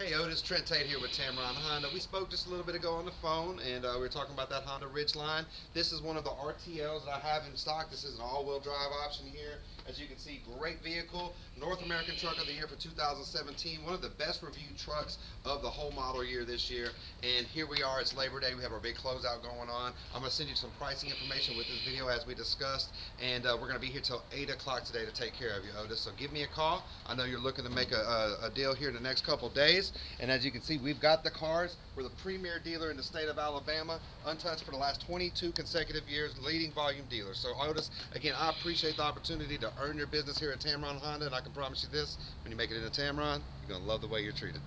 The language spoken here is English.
Hey Otis, Trent Tate here with Tameron Honda. We spoke just a little bit ago on the phone and uh, we were talking about that Honda Ridgeline. This is one of the RTLs that I have in stock. This is an all-wheel drive option here. As you can see, great vehicle. North American Truck of the Year for 2017. One of the best reviewed trucks of the whole model year this year. And here we are, it's Labor Day. We have our big closeout going on. I'm going to send you some pricing information with this video as we discussed. And uh, we're going to be here till 8 o'clock today to take care of you, Otis. So give me a call. I know you're looking to make a, a, a deal here in the next couple days. And as you can see, we've got the cars. We're the premier dealer in the state of Alabama, untouched for the last 22 consecutive years, leading volume dealer. So Otis, again, I appreciate the opportunity to earn your business here at Tameron Honda, and I can promise you this, when you make it into Tameron, you're going to love the way you're treated.